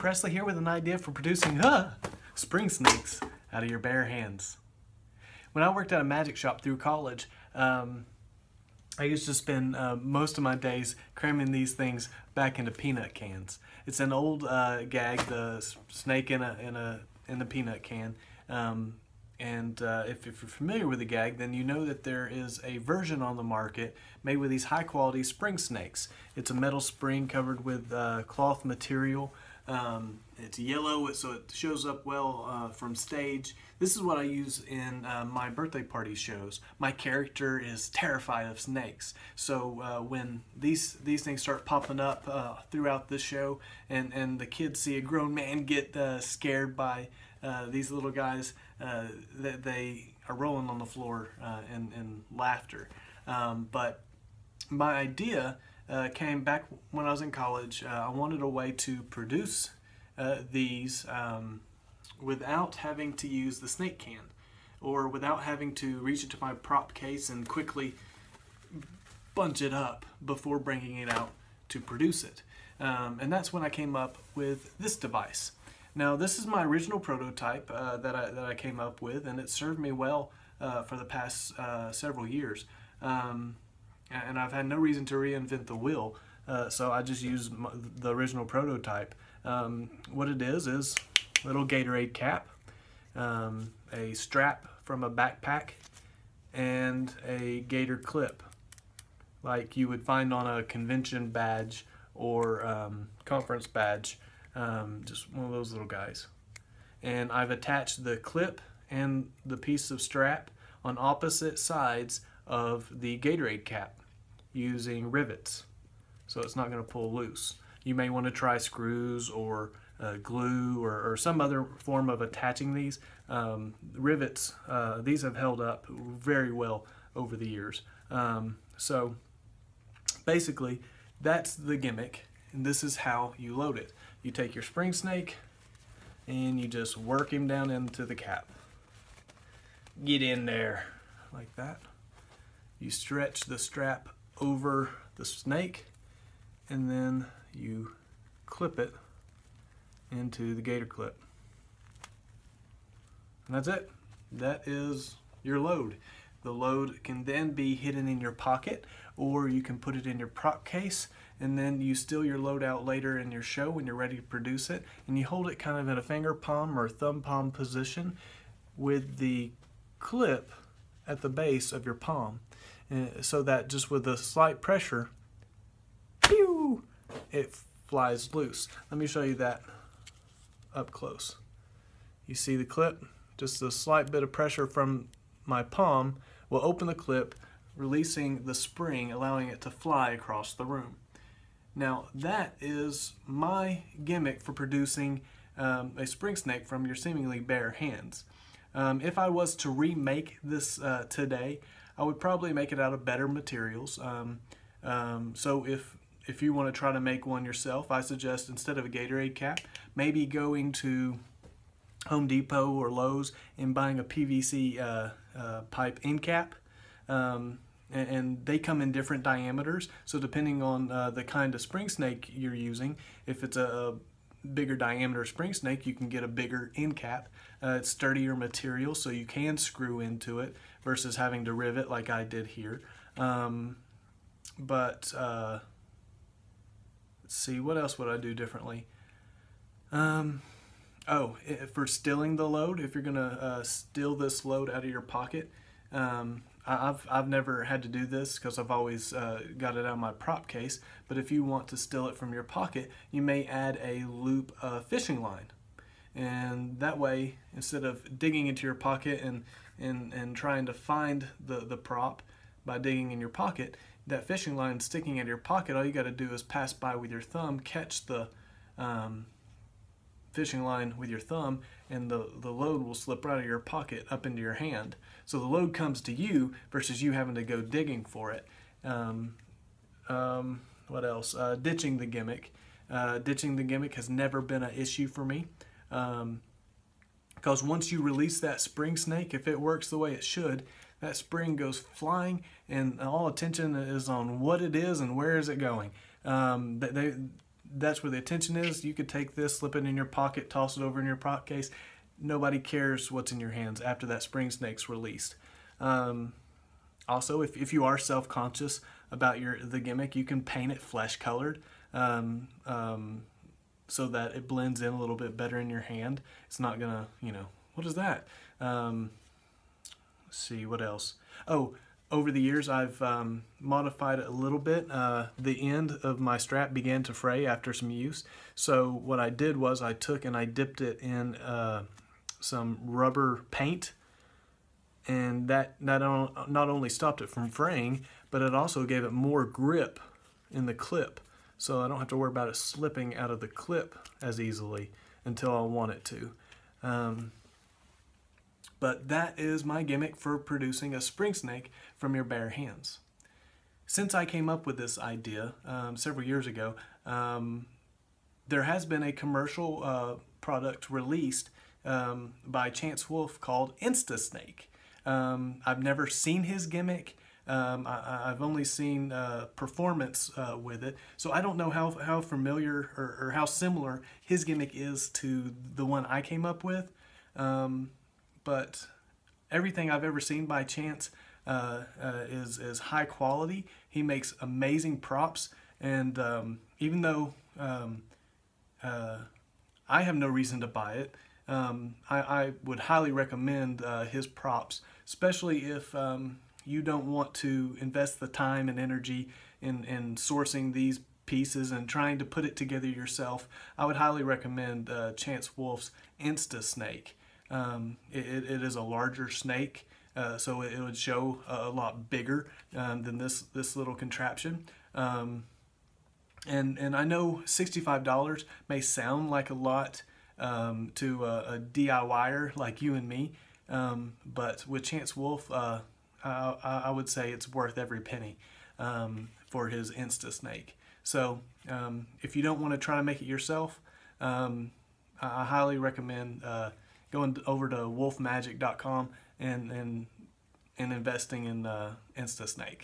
Pressley here with an idea for producing spring snakes out of your bare hands. When I worked at a magic shop through college, um, I used to spend uh, most of my days cramming these things back into peanut cans. It's an old uh, gag, the snake in a in a in the peanut can. Um, and uh, if, if, you're familiar with the gag, then you know that there is a version on the market made with these high quality spring snakes. It's a metal spring covered with uh, cloth material. Um, it's yellow, so it shows up well uh, from stage. This is what I use in uh, my birthday party shows. My character is terrified of snakes, so uh, when these these things start popping up uh, throughout the show, and and the kids see a grown man get scared by these little guys, that they are rolling on the floor in, in laughter. Um, but my idea uh, came back when I was in college. Uh, I wanted a way to produce uh, these um, without having to use the snake can or without having to reach into my prop case and quickly bunch it up before bringing it out to produce it. Um, and that's when I came up with this device. Now this is my original prototype uh, that, I, that I came up with and it served me well uh, for the past uh, several years. Um, and I've had no reason to reinvent the wheel. Uh, so I just use the original prototype. Um, what it is is a little Gatorade cap, um, a strap from a backpack, and a gator clip like you would find on a convention badge or um, conference badge, um, just one of those little guys. And I've attached the clip and the piece of strap on opposite sides of the Gatorade cap using rivets so it's not going to pull loose. You may want to try screws or uh, glue or, or, some other form of attaching these. Um, rivets, uh, these have held up very well over the years. Um, so basically that's the gimmick and this is how you load it. You take your spring snake and you just work him down into the cap. Get in there like that. You stretch the strap over the snake and then you clip it into the gator clip. And that's it. That is your load. The load can then be hidden in your pocket or you can put it in your prop case and then you steal your load out later in your show when you're ready to produce it and you hold it kind of in a finger palm or thumb palm position with the clip at the base of your palm so that just with a slight pressure, pew, it flies loose. Let me show you that up close. You see the clip? Just a slight bit of pressure from my palm will open the clip, releasing the spring, allowing it to fly across the room. Now that is my gimmick for producing um, a spring snake from your seemingly bare hands. Um, if I was to remake this uh, today, I would probably make it out of better materials. Um, um, so if if you want to try to make one yourself, I suggest instead of a Gatorade cap, maybe going to Home Depot or Lowe's and buying a PVC uh, uh, pipe end cap. Um, and, they come in different diameters. So depending on uh, the kind of spring snake you're using, if it's a, bigger diameter spring snake, you can get a bigger end cap. Uh, it's sturdier material, so you can screw into it versus having to rivet like I did here. Um, but uh, let's see, what else would I do differently? Um, oh, for stilling the load, if you're going to uh, still this load out of your pocket, um, I've, I've never had to do this because I've always uh, got it out of my prop case, but if you want to steal it from your pocket, you may add a loop uh, fishing line. And that way, instead of digging into your pocket and, and, and trying to find the, the prop by digging in your pocket, that fishing line sticking out of your pocket, all you got to do is pass by with your thumb, catch the um, fishing line with your thumb, and the, the load will slip right out of your pocket up into your hand. So the load comes to you versus you having to go digging for it. Um, um, what else? Uh, ditching the gimmick. Uh, ditching the gimmick has never been an issue for me. Um, because once you release that spring snake, if it works the way it should, that spring goes flying and all attention is on what it is and where is it going. Um, they, that's where the attention is. You could take this, slip it in your pocket, toss it over in your prop case. Nobody cares what's in your hands after that spring snake's released. Um, also, if, if you are self-conscious about your the gimmick, you can paint it flesh colored um, um, so that it blends in a little bit better in your hand. It's not gonna, you know, what is that? Um, let's see, what else? Oh, over the years I've um, modified it a little bit. Uh, the end of my strap began to fray after some use. So what I did was I took and I dipped it in uh, some rubber paint and that not, not only stopped it from fraying, but it also gave it more grip in the clip. So I don't have to worry about it slipping out of the clip as easily until I want it to. Um, but that is my gimmick for producing a spring snake from your bare hands. Since I came up with this idea um, several years ago, um, there has been a commercial uh, product released um, by Chance Wolf called InstaSnake. Um, I've never seen his gimmick. Um, I, have only seen uh, performance uh, with it, so I don't know how, how familiar or, or, how similar his gimmick is to the one I came up with. Um, but everything I've ever seen by Chance uh, uh, is, is high quality. He makes amazing props, and um, even though um, uh, I have no reason to buy it, um, I, I, would highly recommend uh, his props, especially if um, you don't want to invest the time and energy in, in sourcing these pieces and trying to put it together yourself. I would highly recommend uh, Chance Wolf's Insta Snake. Um, it, it is a larger snake, uh, so it, would show a, lot bigger um, than this this little contraption. Um, and and I know $65 may sound like a lot um, to a, a, DIYer like you and me, um, but with Chance Wolf, uh, I, I, would say it's worth every penny um, for his Insta Snake. So if you don't want to try to make it yourself, I, I highly recommend uh, going over to wolfsmagic.com and and and investing in uh, InstaSnake.